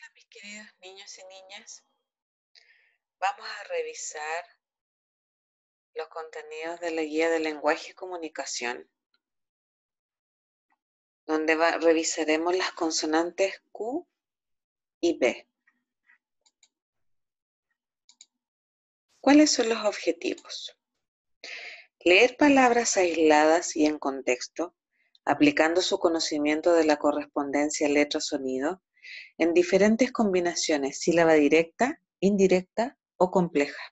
Hola mis queridos niños y niñas. Vamos a revisar los contenidos de la guía de lenguaje y comunicación, donde revisaremos las consonantes Q y B. ¿Cuáles son los objetivos? Leer palabras aisladas y en contexto, aplicando su conocimiento de la correspondencia letra-sonido en diferentes combinaciones sílaba directa, indirecta o compleja.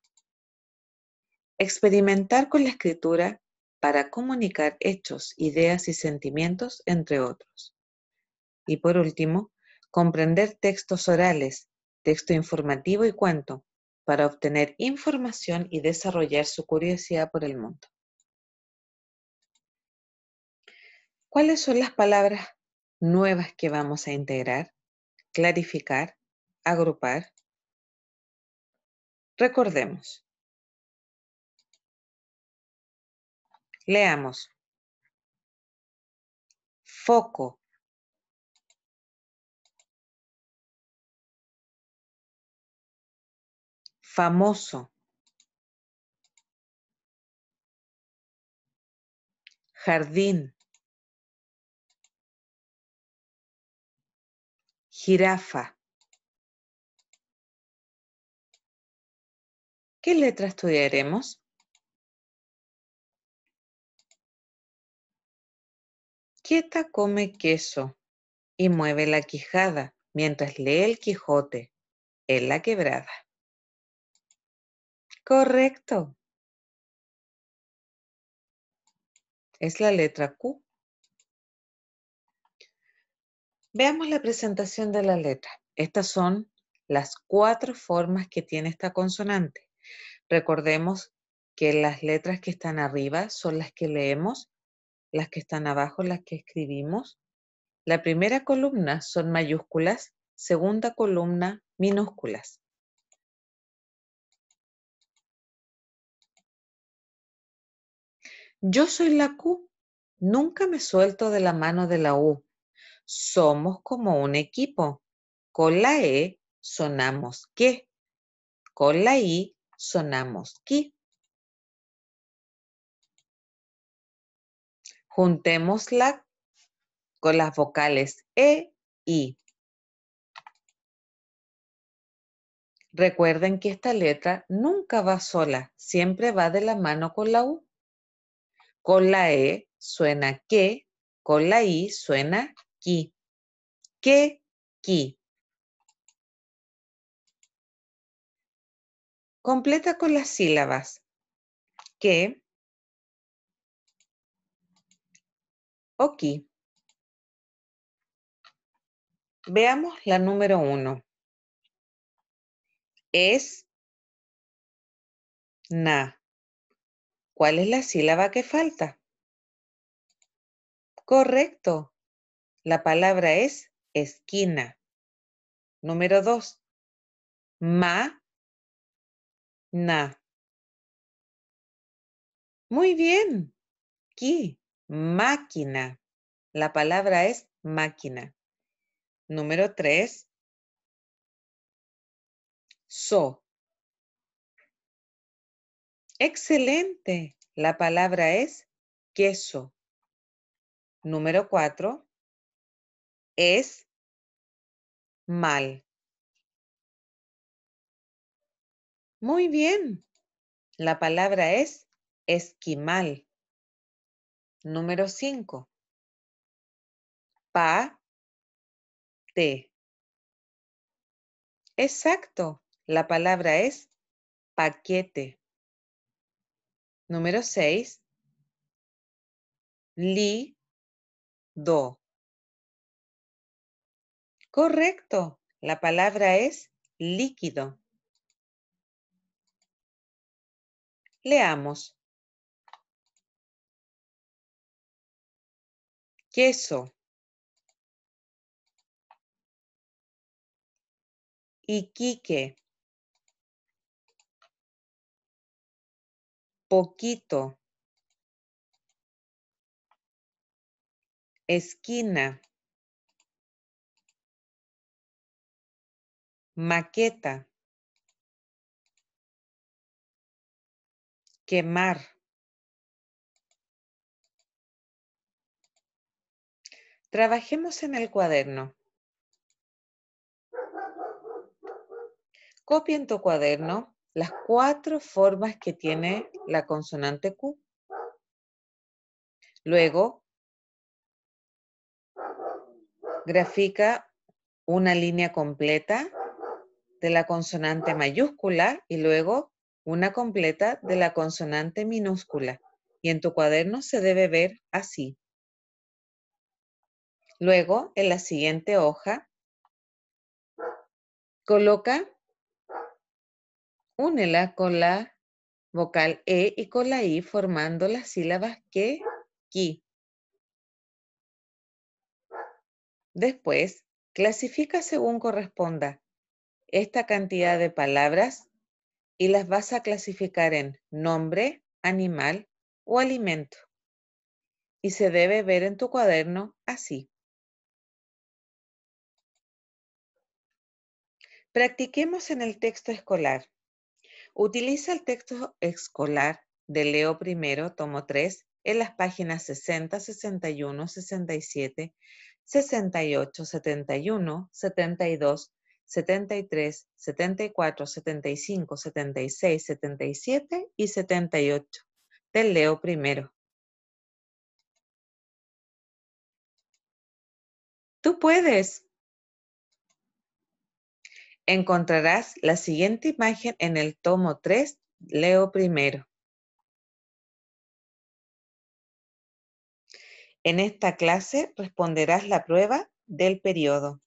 Experimentar con la escritura para comunicar hechos, ideas y sentimientos, entre otros. Y por último, comprender textos orales, texto informativo y cuento, para obtener información y desarrollar su curiosidad por el mundo. ¿Cuáles son las palabras nuevas que vamos a integrar? Clarificar, agrupar. Recordemos. Leamos. Foco. Famoso. Jardín. Jirafa. ¿Qué letra estudiaremos? Quieta come queso y mueve la quijada mientras lee el Quijote en la quebrada. Correcto. Es la letra Q. Veamos la presentación de la letra. Estas son las cuatro formas que tiene esta consonante. Recordemos que las letras que están arriba son las que leemos, las que están abajo las que escribimos. La primera columna son mayúsculas, segunda columna minúsculas. Yo soy la Q, nunca me suelto de la mano de la U somos como un equipo. Con la E sonamos que. Con la I sonamos ki. Juntémosla con las vocales E, I. Recuerden que esta letra nunca va sola, siempre va de la mano con la U. Con la E suena que, con la I suena Ki. Que, ki. Completa con las sílabas que o ki. Veamos la número uno. Es na. ¿Cuál es la sílaba que falta? Correcto. La palabra es esquina. Número dos. Ma, na. Muy bien. Ki, máquina. La palabra es máquina. Número tres. So. Excelente. La palabra es queso. Número cuatro es mal. Muy bien. La palabra es esquimal. Número cinco. Pa, te. Exacto. La palabra es paquete. Número seis. Li, do. Correcto. La palabra es líquido. Leamos. Queso. Iquique. Poquito. Esquina. Maqueta, quemar, Trabajemos en el cuaderno. Copia en tu cuaderno las cuatro formas que tiene la consonante Q. Luego, grafica una línea completa de la consonante mayúscula y luego una completa de la consonante minúscula. Y en tu cuaderno se debe ver así. Luego, en la siguiente hoja, coloca, únela con la vocal E y con la I formando las sílabas que, qui. Después, clasifica según corresponda esta cantidad de palabras y las vas a clasificar en nombre, animal o alimento. Y se debe ver en tu cuaderno así. Practiquemos en el texto escolar. Utiliza el texto escolar de Leo I, tomo 3, en las páginas 60, 61, 67, 68, 71, 72, 73, 74, 75, 76, 77 y 78 del Leo I. Tú puedes. Encontrarás la siguiente imagen en el tomo 3, Leo primero. En esta clase responderás la prueba del periodo.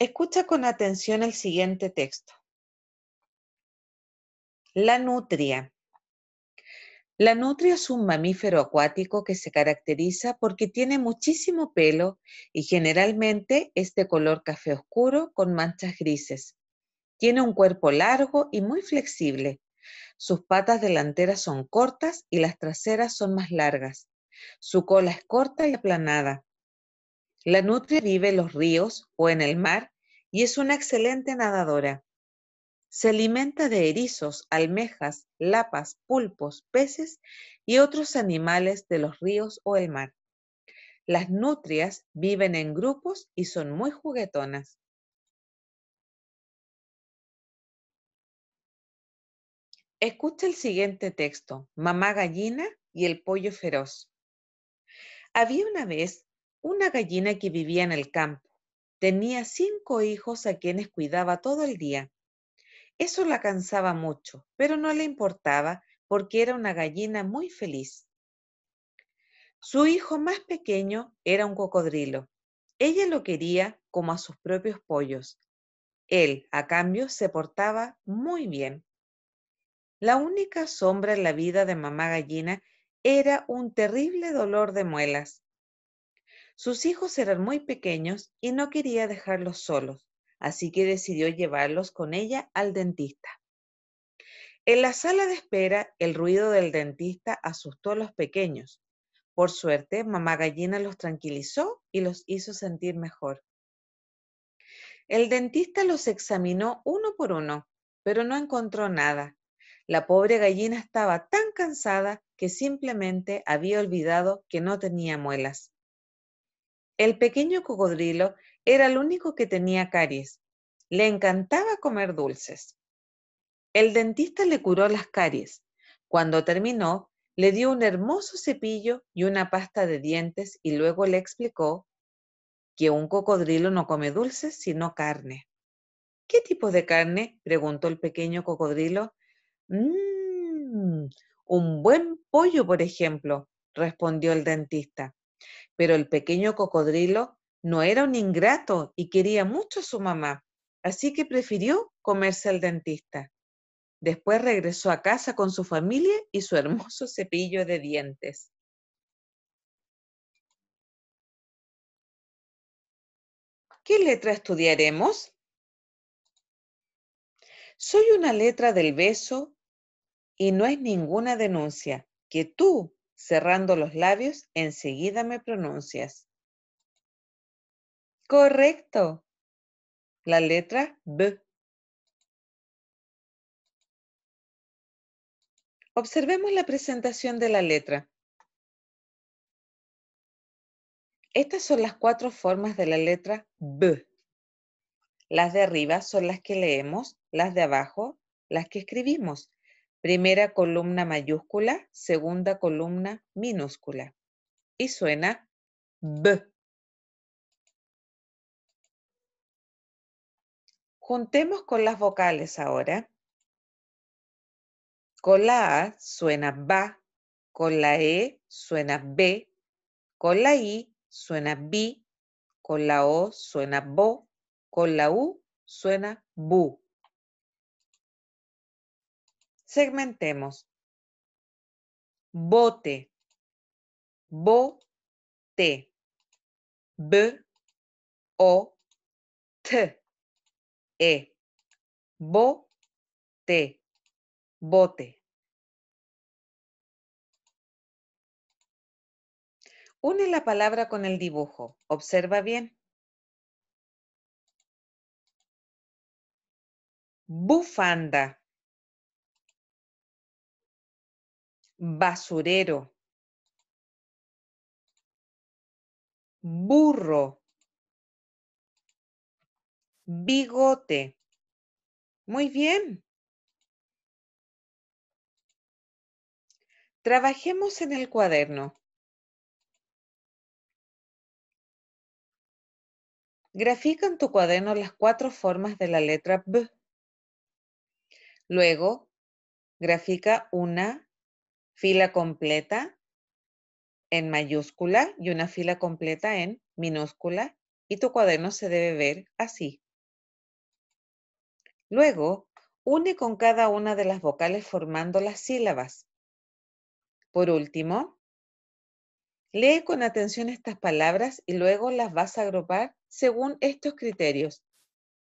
Escucha con atención el siguiente texto. La nutria. La nutria es un mamífero acuático que se caracteriza porque tiene muchísimo pelo y generalmente es de color café oscuro con manchas grises. Tiene un cuerpo largo y muy flexible. Sus patas delanteras son cortas y las traseras son más largas. Su cola es corta y aplanada. La nutria vive en los ríos o en el mar y es una excelente nadadora. Se alimenta de erizos, almejas, lapas, pulpos, peces y otros animales de los ríos o el mar. Las nutrias viven en grupos y son muy juguetonas. Escucha el siguiente texto, Mamá gallina y el pollo feroz. Había una vez una gallina que vivía en el campo. Tenía cinco hijos a quienes cuidaba todo el día. Eso la cansaba mucho, pero no le importaba porque era una gallina muy feliz. Su hijo más pequeño era un cocodrilo. Ella lo quería como a sus propios pollos. Él, a cambio, se portaba muy bien. La única sombra en la vida de mamá gallina era un terrible dolor de muelas. Sus hijos eran muy pequeños y no quería dejarlos solos así que decidió llevarlos con ella al dentista. En la sala de espera, el ruido del dentista asustó a los pequeños. Por suerte, mamá gallina los tranquilizó y los hizo sentir mejor. El dentista los examinó uno por uno, pero no encontró nada. La pobre gallina estaba tan cansada que simplemente había olvidado que no tenía muelas. El pequeño cocodrilo era el único que tenía caries. Le encantaba comer dulces. El dentista le curó las caries. Cuando terminó, le dio un hermoso cepillo y una pasta de dientes y luego le explicó que un cocodrilo no come dulces sino carne. ¿Qué tipo de carne? preguntó el pequeño cocodrilo. Mmm, un buen pollo, por ejemplo, respondió el dentista. Pero el pequeño cocodrilo no era un ingrato y quería mucho a su mamá, así que prefirió comerse al dentista. Después regresó a casa con su familia y su hermoso cepillo de dientes. ¿Qué letra estudiaremos? Soy una letra del beso y no es ninguna denuncia que tú, cerrando los labios, enseguida me pronuncias. Correcto. La letra B. Observemos la presentación de la letra. Estas son las cuatro formas de la letra B. Las de arriba son las que leemos, las de abajo, las que escribimos. Primera columna mayúscula, segunda columna minúscula. Y suena B. Juntemos con las vocales ahora. Con la A suena BA, con la E suena B, con la I suena BI, con la O suena BO, con la U suena BU. Segmentemos. Bote, bote, b, o, t, e, bo, te, bote. Une la palabra con el dibujo. Observa bien. Bufanda. Basurero. Burro. Bigote. Muy bien. Trabajemos en el cuaderno. Grafica en tu cuaderno las cuatro formas de la letra B. Luego, grafica una fila completa en mayúscula y una fila completa en minúscula y tu cuaderno se debe ver así. Luego, une con cada una de las vocales formando las sílabas. Por último, lee con atención estas palabras y luego las vas a agrupar según estos criterios,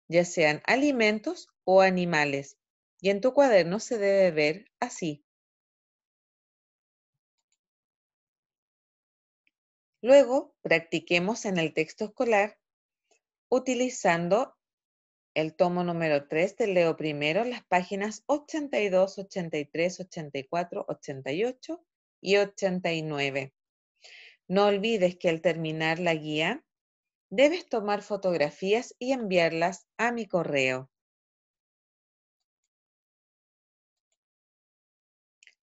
ya sean alimentos o animales, y en tu cuaderno se debe ver así. Luego, practiquemos en el texto escolar utilizando el tomo número 3 de Leo Primero, las páginas 82, 83, 84, 88 y 89. No olvides que al terminar la guía, debes tomar fotografías y enviarlas a mi correo.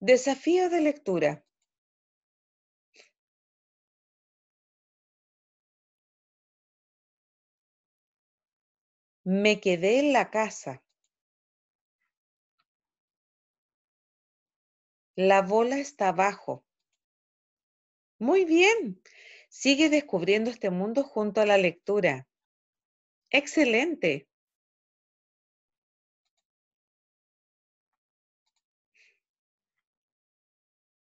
Desafío de lectura. Me quedé en la casa. La bola está abajo. Muy bien. Sigue descubriendo este mundo junto a la lectura. Excelente.